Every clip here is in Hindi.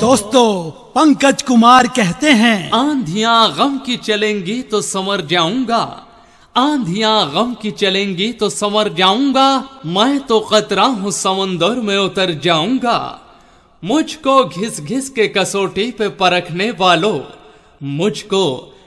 दोस्तों पंकज कुमार कहते हैं आंधिया गम की चलेंगी तो समर जाऊँगा। आंधिया गम की चलेंगी तो समर जाऊँगा। मैं तो कतरा हूँ समंदर में उतर जाऊँगा। मुझको घिस घिस के कसौटी पे परखने वालों मुझको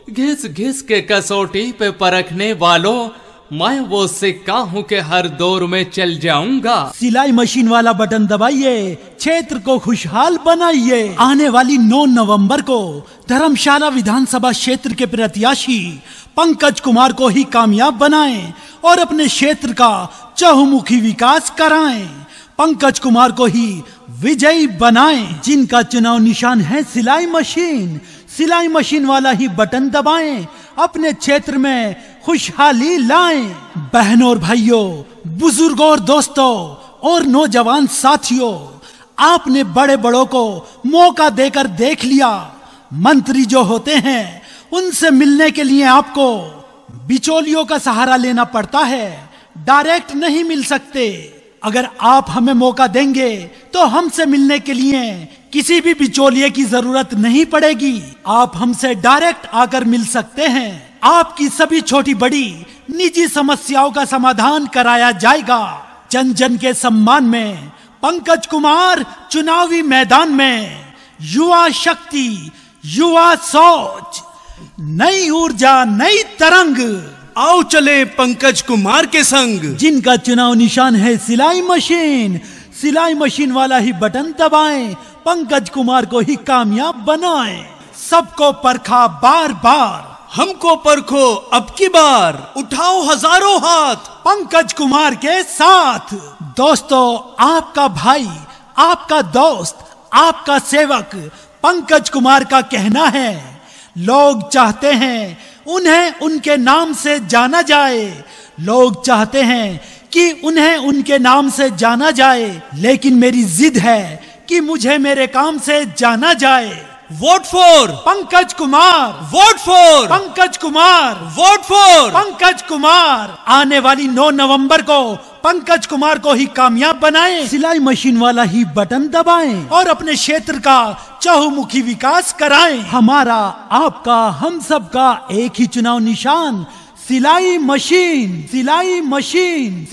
घिस घिस के कसौटी पे परखने वालों मैं वो सिक्का हूँ के हर दौर में चल जाऊँगा। सिलाई मशीन वाला बटन दबाइए, क्षेत्र को खुशहाल बनाइए। आने वाली 9 नवंबर को धर्मशाला विधानसभा क्षेत्र के प्रत्याशी पंकज कुमार को ही कामयाब बनाएँ और अपने क्षेत्र का चहुमुखी विकास कराएँ। पंकज कुमार को ही विजयी बनाएँ। जिनका चुनाव निशान है सिलाई मशीन सिलाई मशीन वाला ही बटन दबाएँ। अपने क्षेत्र में खुशहाली लाएँ। बहनों और भाइयों, बुज़ुर्गों और दोस्तों, और नौजवान साथियों, आपने बड़े बड़ों को मौका देकर देख लिया। मंत्री जो होते हैं, उनसे मिलने के लिए आपको बिचौलियों का सहारा लेना पड़ता है। डायरेक्ट नहीं मिल सकते। अगर आप हमें मौका देंगे तो हमसे मिलने के लिए किसी भी बिचौलिए की ज़रूरत नहीं पड़ेगी। आप हमसे डायरेक्ट आकर मिल सकते हैं। आपकी सभी छोटी बड़ी निजी समस्याओं का समाधान कराया जाएगा। जन जन के सम्मान में पंकज कुमार चुनावी मैदान में युवा शक्ति युवा सोच नई ऊर्जा नई तरंग। आओ चले पंकज कुमार के संग। जिनका चुनाव निशान है सिलाई मशीन सिलाई मशीन वाला ही बटन दबाएँ पंकज कुमार को ही कामयाब बनाएँ। सबको परखा बार बार हमको परखो अब की बार। उठाओ हज़ारों हाथ। पंकज कुमार के साथ। दोस्तों, आपका भाई, आपका दोस्त, आपका सेवक पंकज कुमार का कहना है, लोग चाहते हैं उन्हें उनके नाम से जाना जाए। लोग चाहते हैं कि उन्हें उनके नाम से जाना जाए, लेकिन मेरी जिद है कि मुझे मेरे काम से जाना जाए। Vote for Pankaj Kumar vote for Pankaj Kumar vote for Pankaj Kumar आने वाली 9 नवंबर को पंकज कुमार को ही कामयाब बनाएँ। सिलाई मशीन वाला ही बटन दबाएँ। और अपने क्षेत्र का चहुमुखी विकास कराएँ। हमारा आपका हम सब का एक ही चुनाव निशान सिलाई मशीन सिलाई मशीन।